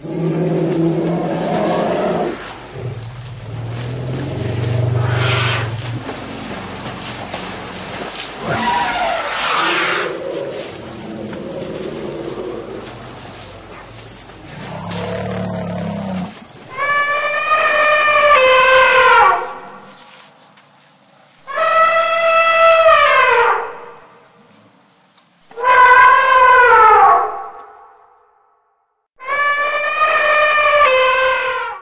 Wow.